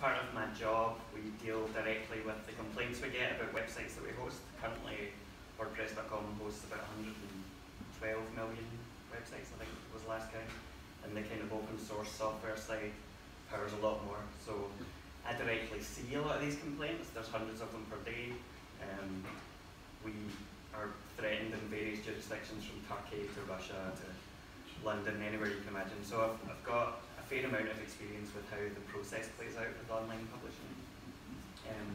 part of my job, we deal directly with the complaints we get about websites that we host. Currently, WordPress.com hosts about 112 million websites, I think was the last count. And the kind of open source software side powers a lot more. So I directly see a lot of these complaints. There's hundreds of them per day. Um, we are threatened in various jurisdictions from Turkey to Russia to London, anywhere you can imagine. So I've, I've got fair amount of experience with how the process plays out with online publishing. Um,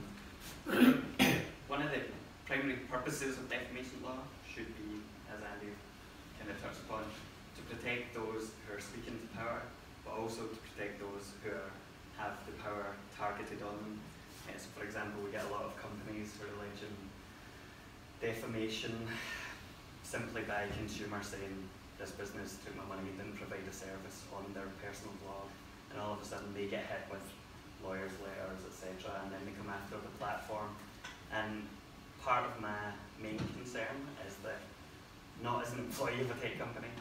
one of the primary purposes of defamation law should be, as Andy kind of touched upon, to protect those who are speaking to power, but also to protect those who are, have the power targeted on them. Uh, so for example, we get a lot of companies who are alleging defamation simply by consumers saying this business took my money, and didn't provide a service on their personal blog, and all of a sudden they get hit with lawyers' letters, etc., and then they come after the platform. And part of my main concern is that, not as an employee of a tech company,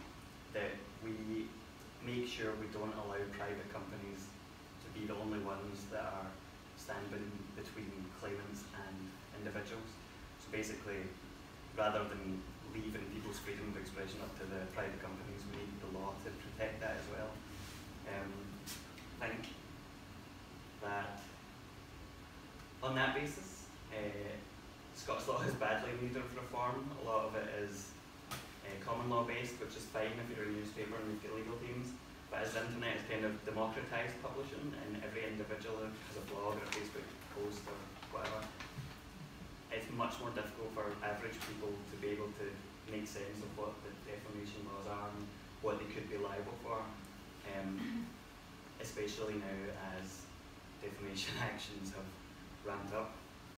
that we make sure we don't allow private companies to be the only ones that are standing between claimants and individuals. So basically, rather than leaving people's freedom of expression up to the private companies. We need the law to protect that as well. Um, I think that on that basis, uh, Scots law is badly needed need of reform. A lot of it is uh, common law based, which is fine if you're a newspaper and you've got legal teams. But as the internet has kind of democratized publishing and every individual has a blog or a Facebook post or whatever, it's much more difficult for average people to be able to make sense of what the defamation laws are and what they could be liable for, um, especially now as actions up.